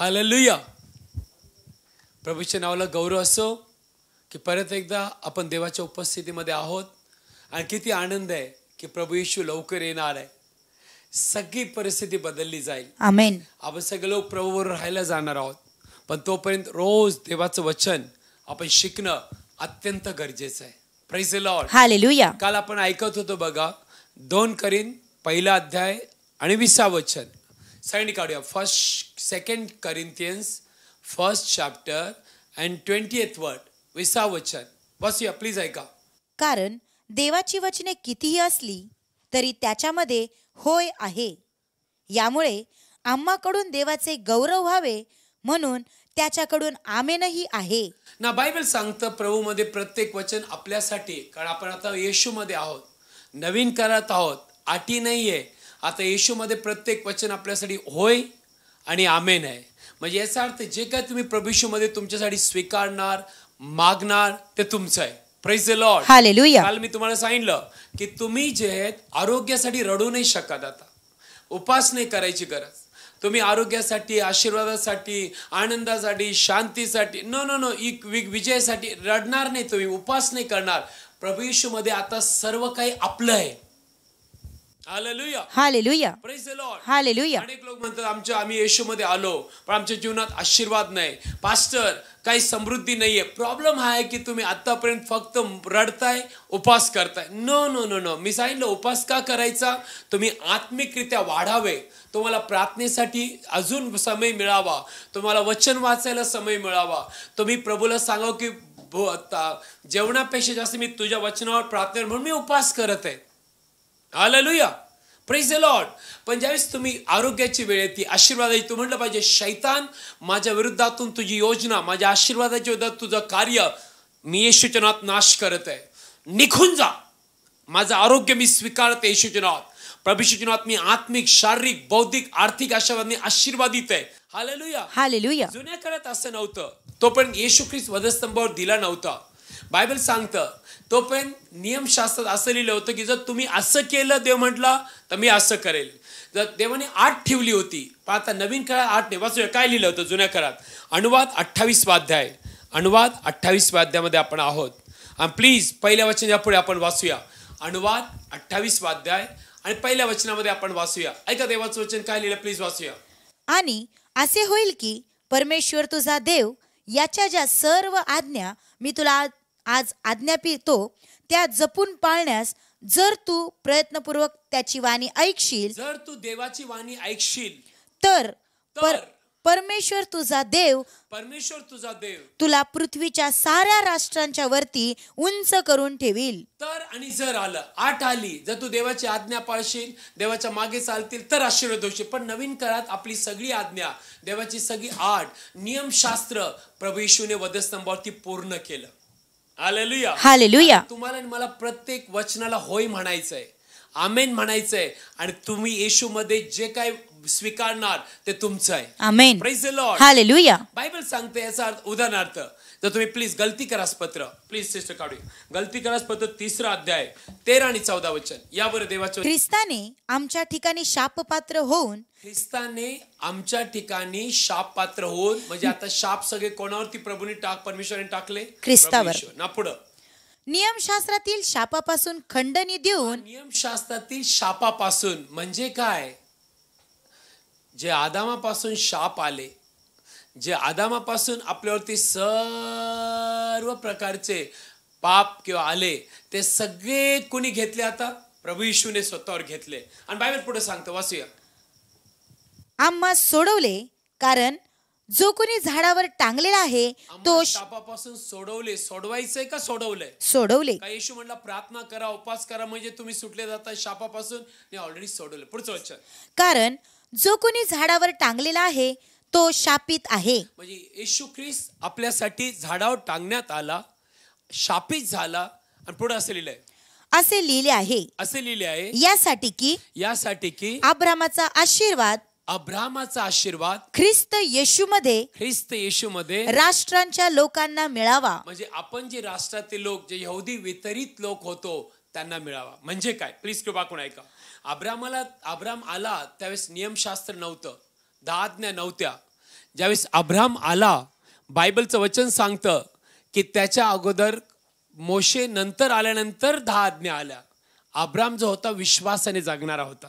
Hallelujah प्रभूच्या नावाला गौरव असो की परत एकदा आपण देवाच्या उपस्थितीमध्ये आहोत आणि किती आनंद आहे की प्रभू येशू लवकर येणार आहे. सगळी परिस्थिती बदलली जाईल. आमेन आपण सगळे लोक प्रभूवर राहायला जाणार आहोत. पण तोपर्यंत रोज देवाचं वचन आपण शिकणं अत्यंत गरजेचं आहे. प्రైజ్ लॉर्ड हालेलुया काल आपण ऐकत होतो बघा दोन करीन पहिला अध्याय आणि विसा वचन. सगळ्यांनी काढूया first second Corinthians first chapter and twenty eighth word visa वचन वाचूया प्लीज ऐका कारण देवाची वचने कितीही असली तरी त्याच्यामध्ये होय आहे. यामुळे आम्हाकडून देवाचे गौरव व्हावे म्हणून त्याच्याकडून आमेनही आहे. ना बायबल सांगतं प्रभूमध्ये प्रत्येक वचन आपल्यासाठी कारण आपण आता येशूमध्ये आहोत. नवीन करत आहोत. आटी नाहीये. आता येशूमध्ये प्रत्येक वचन आपल्यासाठी होय आणि आमेन आहे. म्हणजे याचा अर्थ जे काय तुम्ही प्रभूशूमध्ये तुमच्यासाठी स्वीकारणार मागणार ते तुमचं आहे. प्రైज लॉर्ड काल मी तुम्हाला सांगितलं की तुम्ही जे आहेत आरोग्यासाठी रडू नाही शकत आता. उपास नाही करायची गरज. तुम्ही आरोग्यासाठी आशीर्वादासाठी आनंदासाठी शांतीसाठी नो नो नो विजयासाठी रडणार नाही तुम्ही उपास नाही करणार. प्रभू येशूमध्ये आता सर्व काही आपलं आहे. हालेलुया हालेलुया अनेक लोक म्हणतात आमच्या आम्ही येशूमध्ये आलो पण आमच्या जीवनात आशीर्वाद नाही. पास्टर काही समृद्धी नाहीये. प्रॉब्लेम हा आहे की तुम्ही आतापर्यंत फक्त रडताय उपास करताय. नो नो नो नो मी सांगितलं उपास का करायचा? तुम्ही आत्मिकरित्या वाढावे. तुम्हाला प्रार्थनेसाठी अजून समय मिळावा. तुम्हाला वचन वाचायला समय मिळावा. तुम्ही प्रभूला सांगा की जेवणापेक्षा जास्त मी तुझ्या वचनावर प्रार्थना म्हणून मी उपास करत आहे. हालेलुया प्रेज द लॉर्ड पण ज्यावेळेस तुम्ही आरोग्याची वेळ येते आशीर्वादाची तू म्हटलं पाहिजे शैतान माझ्या विरुद्धातून तुझी योजना माझ्या आशीर्वादाच्या विरोधात तुझं कार्य मी येशूच्या नावात नाश करत आहे. निघून जा. माझं आरोग्य मी स्वीकारते येशूच्या नावात. प्रभूच्या नावात मी आत्मिक शारीरिक बौद्धिक आर्थिक आशीर्वाद आशीर्वादित आहे. हालेलुया हालेलुया जुन्या काळात असं नव्हतं. तोपर्यंत येशू ख्रिस्त वधस्तंभावर दिला नव्हता. बायबल सांगतं तोपर्यंत नियमशास्त्रात असं लिहिलं होतं की जर तुम्ही असं केलं देव म्हटला तर मी असं करेल. जर देवाने आठ ठेवली होती पण आता नवीन काळात आठ नाही. वाचूया काय लिहिलं होतं जुन्या काळात? अनुवाद अठ्ठावीस वाध्याय अनुवाद अठ्ठावीस वाद्यामध्ये आपण आहोत. आणि प्लीज पहिल्या वचन यापुढे आपण वाचूया. अनुवाद अठ्ठावीस वाध्याय आणि पहिल्या वचनामध्ये आपण वाचूया. ऐका देवाचं वचन काय लिहिलं? प्लीज वाचूया. आणि असे होईल की परमेश्वर तुझा देव याच्या ज्या सर्व आज्ञा मी तुला आज- आज आज्ञापितो त्या जपून पाळण्यास जर तू प्रयत्नपूर्वक त्याची वाणी ऐकशील जर तू देवाची वाणी ऐकशील तर पर तर परमेश्वर तुझा देव परमेश्वर तुझा देव तुला पृथ्वीच्या साऱ्या राष्ट्रांच्या वरती उंच करून ठेवील. तर आणि जर आलं आठ आली जर तू देवाची आज्ञा पाळशील देवाच्या मागे चालतील तर आशीर्वाद होशील पण नवीन काळात आपली सगळी आज्ञा देवाची सगळी आठ नियमशास्त्र प्रभू येशूने वधस्तंभावरती पूर्ण केलं. हालेलुया. तुम्हाला आणि मला प्रत्येक वचनाला होय म्हणायचंय आमेन म्हणायचंय. आणि तुम्ही येशूमध्ये जे काय स्वीकारणार ते तुमचं आहे. Amen praise the Lord hallelujah Bible सांगते याचा अर्थ उदाहरणार्थ जर तुम्ही प्लीज गलती करास पत्र प्लीज सिस्टर काढूया गलती करास पत्र तिसरा अध्याय तेरा आणि चौदा वचन. यावर देवाचं ख्रिस्ताने आमच्या ठिकाणी शापपात्र होऊन ख्रिस्ताने आमच्या ठिकाणी शाप पात्र होऊन म्हणजे आता शाप सगळे कोणावरती? प्रभूने टाक परमेश्वराने टाकले? ख्रिस्तावर. ना पुढं. नियमशास्त्रातील शापापासून खंडणी देऊन नियमशास्त्रातील शापापासून म्हणजे काय? जे आदामापासून शाप आले जे आदामापासून आपल्यावरती सर्व प्रकारचे पाप किंवा आले ते सगळे कुणी घेतले आता? प्रभू येशूने स्वतःवर घेतले. आणि बायबल पुढे सांगतो वाचूया. आम्हा सोडवले कारण जो कोणी झाडावर टांगलेला आहे तो शापापासून सोडवले. सोडवायचंय का सोडवलंय? सोडवले. का येशू म्हणला प्रार्थना करा उपास करा म्हणजे तुम्ही सुटले जाता शापापासून? ऑलरेडी सोडवलं. पुढचं वचन. कारण जो कोणी झाडावर टांगलेला आहे तो शापित आहे. म्हणजे येशू ख्रिस्त आपल्यासाठी झाडावर टांगण्यात आला शापित झाला आणि पुढे असं लिहिलंय. असे लिहिले आहे. असे लिहिले आहे. यासाठी की यासाठी की अब्रामाचा आशीर्वाद अब्रामाचा आशीर्वाद ख्रिस्त येशूमध्ये ख्रिस्त येशूमध्ये राष्ट्रांच्या लोकांना मिळावा. म्हणजे आपण जे राष्ट्रातील लोक जे यहुदी वितरित लोक होतो त्यांना मिळावा. म्हणजे काय? प्लीज कृपा कोण ऐका. अब्रामाला अब्राम आला त्यावेळेस नियमशास्त्र नव्हतं. दहा आज्ञा नव्हत्या. ज्यावेळेस अब्राम आला बायबलचं वचन सांगतं की त्याच्या अगोदर मोशे नंतर आल्यानंतर दहा आज्ञा आल्या. अब्राम जो होता विश्वासाने जगणारा होता.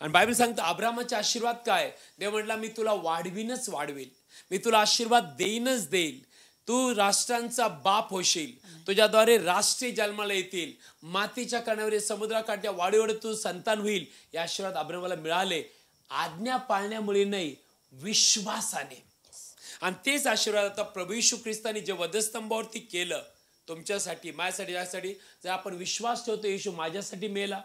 आणि बायबल सांगतं अब्रामाचे आशीर्वाद काय? देव म्हटला मी तुला वाढवीनच वाढवेल. मी तुला आशीर्वाद देईनच देईल. तू राष्ट्रांचा बाप होशील. तुझ्याद्वारे राष्ट्रीय जन्माला येतील. मातीच्या कणावर समुद्राकाठच्या वाडीवर तू संतान होईल. या आशीर्वाद अब्रामाला मिळाले. आज्ञा पाळण्यामुळे नाही विश्वासाने. आणि तेच आशीर्वाद आता प्रभू येशू ख्रिस्तानी जे वधस्तंभावरती केलं तुमच्यासाठी माझ्यासाठी यासाठी जर आपण विश्वास ठेवतो येशू माझ्यासाठी मेला.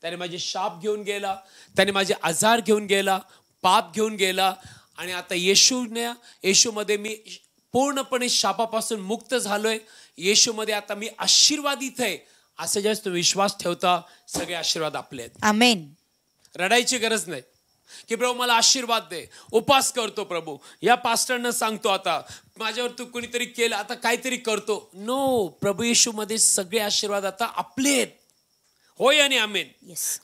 त्याने माझे शाप घेऊन गेला. त्याने माझे आजार घेऊन गेला. पाप घेऊन गेला. आणि आता येशूने येशूमध्ये मी पूर्णपणे शापापासून मुक्त झालोय. येशूमध्ये आता मी आशीर्वादित आहे. असं जास्त विश्वास ठेवता सगळे आशीर्वाद आपले आहेत. आमेन रडायची गरज नाही. की प्रभू मला आशीर्वाद दे. उपास करतो प्रभू. या पास्टरनं सांगतो आता माझ्यावर तू कोणीतरी केलं आता काहीतरी करतो. नो प्रभू येशू मध्ये सगळे आशीर्वाद आता आपले आहेत. होय आणि आमेन.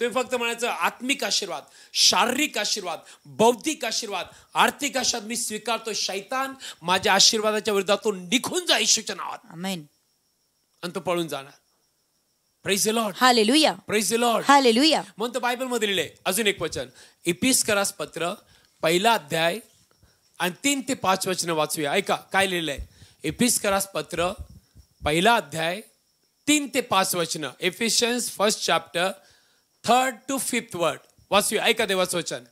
तुम्ही फक्त म्हणायचं आत्मिक आशीर्वाद शारीरिक आशीर्वाद बौद्धिक आशीर्वाद आर्थिक आशीर्वाद मी स्वीकारतो शैतान माझ्या आशीर्वादाच्या विरोधातून निघून जा येशूच्या नावात. आमेन आणि तो पळून जाणार. Praise Lord hallelujah praise Lord hallelujah म्हणून तर बायबलमध्ये लिहिले अजून एक वचन. इपिस करास पत्र पहिला अध्याय आणि तीन ते पाच वचन वाचूया. ऐका काय लिहिलंय? इपिस करास पत्र पहिला अध्याय तीन ते पाच वचन. Ephesians first chapter third to fifth word वाचूया. ऐका देवाचं वचन.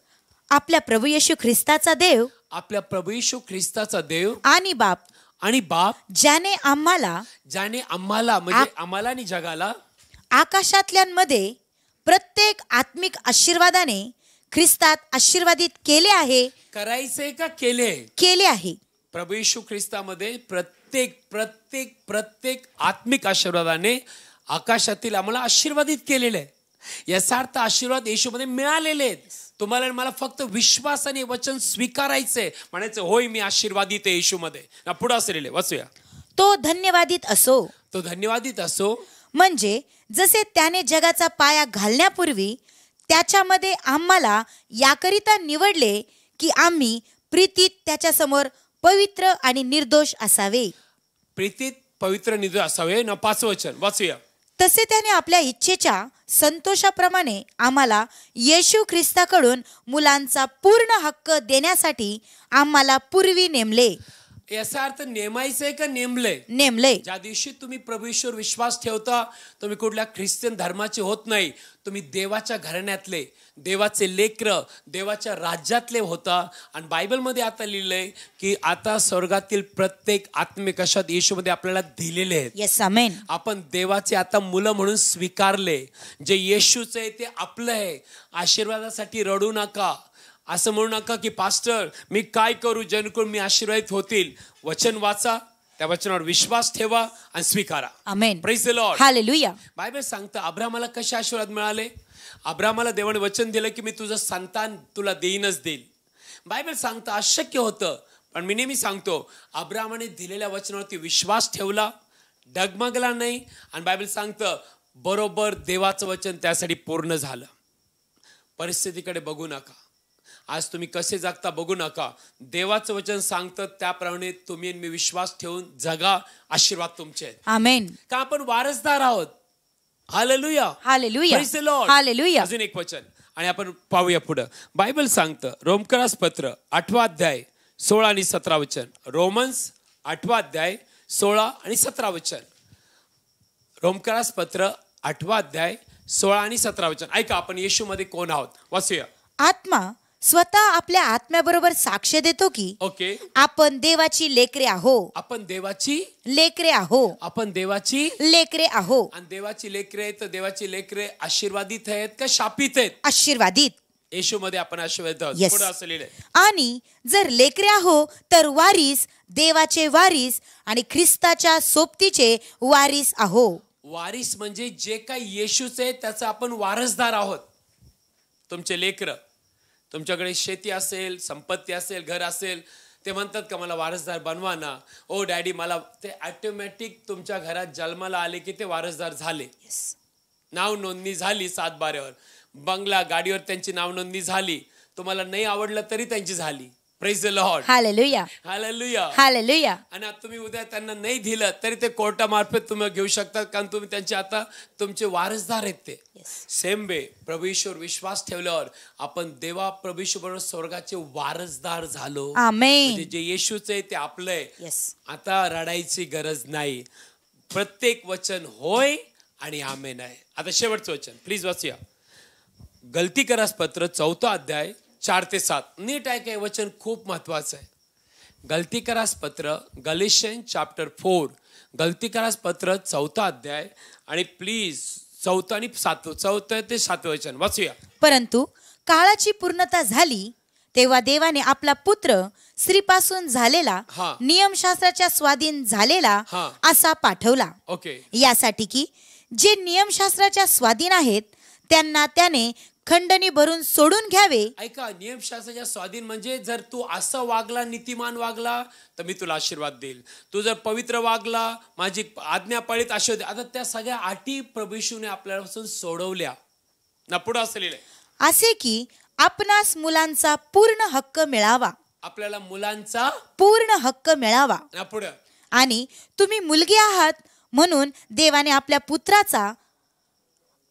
आपल्या प्रभू येशू ख्रिस्ताचा देव आपल्या प्रभू येशू ख्रिस्ताचा देव आणि बाप. आणि बाप. ज्याने आम्हाला ज्याने आम्हाला म्हणजे आम्हाला आणि जगाला आकाशातल्यांमध्ये प्रत्येक आत्मिक आशीर्वादाने ख्रिस्तात आशीर्वादित केले आहे. करायचंय का केले केले आहे. प्रभू येशू ख्रिस्तामध्ये प्रत्येक प्रत्येक प्रत्येक आत्मिक आशीर्वादाने आकाशातील आम्हाला आशीर्वादित केलेले आहे. याचा अर्थ आशीर्वाद येशूमध्ये मिळालेले आहेत. तुम्हाला आणि मला फक्त विश्वासाने वचन स्वीकारायचंय म्हणायचं होय मी आशीर्वादित आहे येशूमध्ये. ना पुढं असलेले वाचूया. तो धन्यवादित असो. तो धन्यवादित असो. म्हणजे जसे त्याने जगाचा पाया घालण्यापूर्वी त्याच्यामध्ये आम्हाला याकरिता निवडले की आम्ही प्रीतीत त्याच्यासमोर पवित्र आणि निर्दोष असावे. प्रीतीत पवित्र निधी असावे. ना पाच वचन. वाचूया. तसे त्याने आपल्या इच्छेच्या संतोषाप्रमाणे आम्हाला येशू ख्रिस्ताकडून मुलांचा पूर्ण हक्क देण्यासाठी आम्हाला पूर्वी नेमले. याचा अर्थ नेमायचंय का नेमलंय? नेमले ज्या दिवशी तुम्ही प्रभू ईश्वर विश्वास ठेवता तुम्ही कुठल्या ख्रिश्चन धर्माचे होत नाही तुम्ही देवाच्या घराण्यातले देवाचे लेकर देवाच्या राज्यातले होता. आणि बायबलमध्ये आता लिहिलंय की आता स्वर्गातील प्रत्येक आत्मिक अशात येशूमध्ये आपल्याला दिलेले आहेत. अमेन आपण देवाचे आता मुलं म्हणून स्वीकारले. जे येशूचं आहे ते आपलं आहे. आशीर्वादासाठी रडू नका. असं म्हणू नका की पास्टर मी काय करू जेणेकरून मी आशीर्वादित होतील? वचन वाचा त्या वचनावर विश्वास ठेवा आणि स्वीकारा. लॉर्ड हालेलुया बायबल सांगतं अब्रामाला कसे आशीर्वाद मिळाले? अब्रामाला देवाने वचन दिलं की मी तुझं संतान तुला देईनच देईल. बायबल सांगतं अशक्य होतं. पण मी नेहमी सांगतो अब्रामाने दिलेल्या वचनावरती विश्वास ठेवला डगमगला नाही. आणि बायबल सांगतं बरोबर देवाचं वचन त्यासाठी पूर्ण झालं. परिस्थितीकडे बघू नका. आज तुम्ही कसे जगता बघू नका. देवाचं वचन सांगतं त्याप्रमाणे तुम्ही मी विश्वास ठेवून जगा आशीर्वाद तुमचे आहेत. अमेन का आपण वारसदार आहोत? हालेलुया हालेलुया अजून एक वचन. आणि आपण पाहूया पुढं. बायबल सांगतं रोमकरास पत्र आठवा अध्याय सोळा आणि सतरा वचन. रोमन्स आठवा अध्याय सोळा आणि सतरा वचन. रोमकरास पत्र आठवा अध्याय सोळा आणि सतरा वचन. ऐका आपण येशूमध्ये कोण आहोत? वाचूया. आत्मा स्वतः आपल्या आत्म्याबरोबर साक्ष देतो की ओके आपण देवाची लेकरे आहो. आपण देवाची लेकरे आहो. आपण देवाची लेकरे आहो. आणि देवाची लेकरे आहेत तर देवाची लेकरे आशीर्वादित आहेत का शापित आहेत? आशीर्वादित. येशूमध्ये आपण आशीर्वादित आहोत. Yes. पुढे असं लिहिलंय. आणि जर लेकरे आहो तर वारीस देवाचे वारीस आणि ख्रिस्ताच्या सोबतीचे वारीस आहो. वारीस म्हणजे जे काही येशूच आहे त्याचा आपण वारसदार आहोत. तुमचे लेकर. तुमच्याकडे शेती असेल संपत्ती असेल घर असेल ते म्हणतात का मला वारसदार बनवा ना. ओ डॅडी मला ते ऑटोमॅटिक तुमच्या घरात जन्माला आले की ते वारसदार झाले. नाव नोंदणी झाली सात बाऱ्यावर बंगला गाडीवर त्यांची नाव नोंदणी झाली. तुम्हाला नाही आवडलं तरी त्यांची झाली. Praise the Lord hallelujah hallelujah hallelujah आणि आता तुम्ही उद्या त्यांना नाही दिलं तरी ते कोर्टामार्फत तुम्ही घेऊ शकतात कारण तुम्ही त्यांचे आता तुमचे वारसदार आहेत ते. सेम वे प्रभूश्वर विश्वास ठेवल्यावर आपण देवा प्रभूश्वर बरोबर स्वर्गाचे वारसदार झालो. म्हणजे जे येशूच आहे ते आपलं आहे. आता रडायची गरज नाही. प्रत्येक वचन होय आणि आमेन आहे. आता शेवटचं वचन. प्लीज वाचूया. गलती करास पत्र चौथा अध्याय. चार ते सात. नीट आहे काय वचन खूप महत्वाचं आहे. गलती करास पत्र गलिशन चॅप्टर फोर गलती करास पत्र चौथा अध्याय आणि प्लीज चौथा आणि सातवं चौथं ते सातवं वचन. वाचूया. परंतु काळाची पूर्णता झाली तेव्हा देवाने आपला पुत्र स्त्रीपासून झालेला हा. नियमशास्त्राच्या स्वाधीन झालेला हा. असा पाठवला. ओके. यासाठी की जे नियमशास्त्राच्या स्वाधीन आहेत त्यांना त्याने खंडणी भरून सोडून घ्यावे. ऐका नियमशास्त्राच्या स्वाधीन म्हणजे जर तू असं वागला नीतिमान वागला तर मी तुला आशीर्वाद देईल. तू जर पवित्र वागला माझी आज्ञा पाळीत आशीर्वाद. आता त्या सगळ्या अटी प्रभूशूने आपल्यापासून सोडवल्या. ना पुढं असलेलं आहे असे की आपणास मुलांचा पूर्ण हक्क मिळावा. आपल्याला मुलांचा पूर्ण हक्क मिळावा. ना पुढं. आणि तुम्ही मुलगी आहात म्हणून देवाने आपल्या पुत्राचा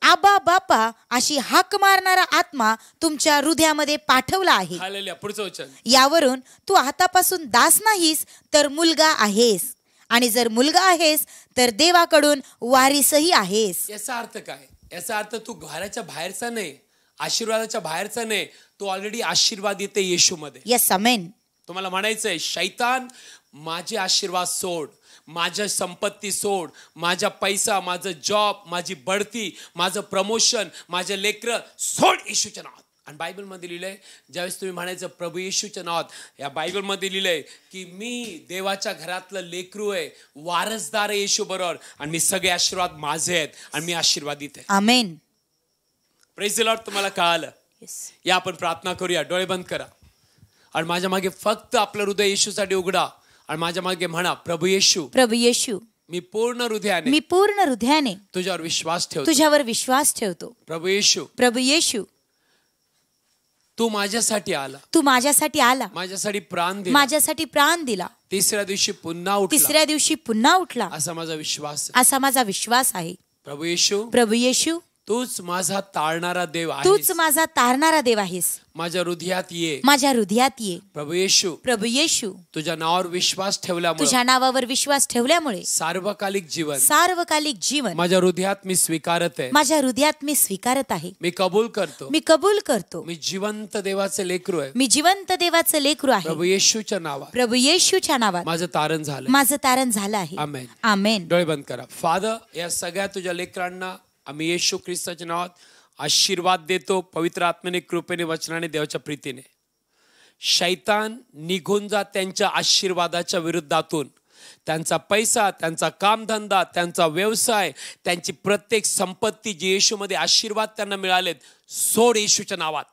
आबा बापा अशी हाक मारणारा आत्मा तुमच्या हृदयामध्ये पाठवला आहे. हालेलुया. पुढचं वचन. यावरून तू आतापासून दास नाहीस तर मुलगा आहेस. आणि जर मुलगा आहेस तर देवाकडून वारीसही आहेस. याचा अर्थ काय? याचा अर्थ तू घराच्या बाहेरचा नाही आशीर्वादाच्या बाहेरचा नाही तू ऑलरेडी आशीर्वाद येते येशूमध्ये. यस अमेन तुम्हाला म्हणायचंय शैतान माझे आशीर्वाद सोड. माझ्या संपत्ती सोड माझा पैसा माझं जॉब माझी बढती माझं प्रमोशन माझे लेकर सोड येशूच्या नावात. आणि बायबलमध्ये लिहिलंय ज्यावेळेस तुम्ही म्हणायचं प्रभू येशूच्या नावात. या बायबलमध्ये लिहिलंय की मी देवाच्या घरातलं लेकरू आहे वारसदार आहे येशू बरोबर आणि मी सगळे आशीर्वाद माझे आहेत आणि मी आशीर्वादित आहे. अमेन प्रेज लॉर्ड तुम्हाला कळालं. या आपण प्रार्थना करूया डोळे बंद करा. आणि माझ्या मागे फक्त आपलं हृदय येशूसाठी उघडा. आणि माझ्या मागे म्हणा प्रभू येशू प्रभू येशू मी पूर्ण हृदयाने मी पूर्ण हृदयाने तुझ्यावर विश्वास ठेवतो. तुझ्यावर विश्वास ठेवतो. प्रभू येशू प्रभू येशू तू माझ्यासाठी आला. तू माझ्यासाठी आला. माझ्यासाठी प्राण दिला. माझ्यासाठी प्राण दिला. तिसऱ्या दिवशी पुन्हा उठला. तिसऱ्या दिवशी पुन्हा उठला. असा माझा विश्वास. असा माझा विश्वास आहे. प्रभू येशू प्रभू येशू तूच माझा ताळणारा देव तूच आहेस. माझा तारणारा देव आहेस. माझ्या हृदयात ये. माझ्या हृदयात ये. प्रभू येशू. प्रभू येशू. तुझ्या नावावर विश्वास ठेवल्यामुळे. तुझ्या नावावर विश्वास ठेवल्यामुळे सार्वकालिक जीवन. सार्वकालिक जीवन. माझ्या हृदयात मी स्वीकारत आहे. माझ्या हृदयात मी स्वीकारत आहे. मी कबूल करतो. मी कबूल करतो. मी जिवंत देवाचे लेकरू आहे. मी जिवंत देवाचं लेकरू आहे. प्रभू येशूच्या नावात प्रभू येशूच्या नावात माझं तारण झालं. माझं तारण झालं आहे. आमेन. आमेन. डोळे बंद करा. फादर या सगळ्या तुझ्या लेकरांना आम्ही येशू ख्रिस्ताच्या नावात आशीर्वाद देतो पवित्र आत्मेने कृपेने वचनाने देवाच्या प्रीतीने. शैतान निघून जा त्यांच्या आशीर्वादाच्या विरुद्धातून. त्यांचा पैसा त्यांचा कामधंदा त्यांचा व्यवसाय त्यांची प्रत्येक संपत्ती जी येशूमध्ये आशीर्वाद त्यांना मिळालेत सोड येशूच्या नावात.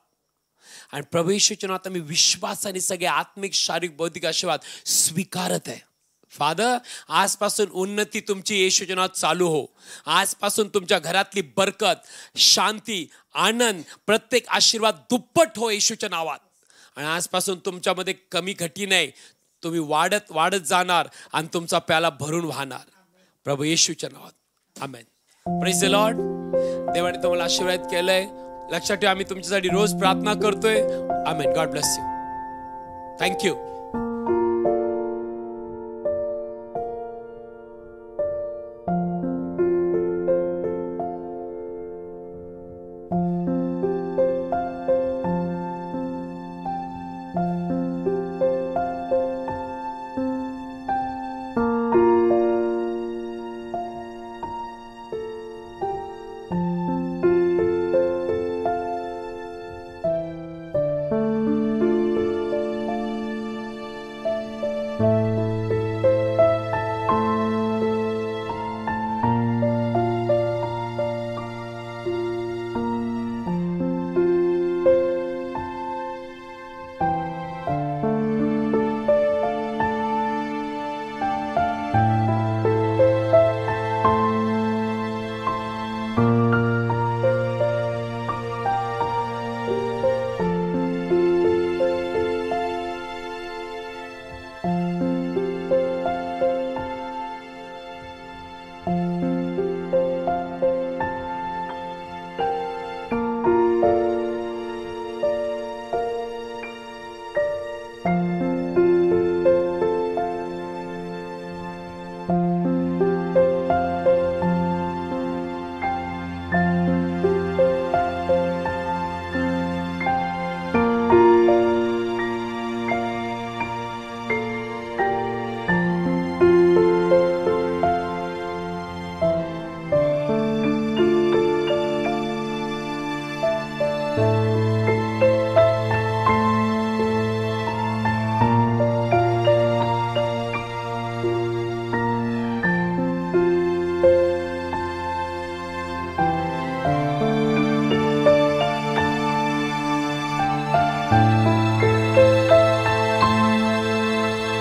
आणि प्रभू येशूच्या नावात आम्ही विश्वासाने सगळे आत्मिक शारीरिक बौद्धिक आशीर्वाद स्वीकारत आहे. फादर आजपासून उन्नती तुमची येशूच्या नावात चालू हो. आजपासून तुमच्या घरातली बरकत शांती आनंद प्रत्येक आशीर्वाद दुप्पट हो येशूच्या नावात. आणि आजपासून तुमच्यामध्ये कमी घटी नाही. तुम्ही वाढत वाढत जाणार आणि तुमचा प्याला भरून वाहणार. प्रभू येशूच्या नावात. आमेन प्रेज लॉर्ड देवाने तुम्हाला आशीर्वाद केलंय. लक्षात ठेवा आम्ही तुमच्यासाठी रोज प्रार्थना करतोय. Amen God bless you thank you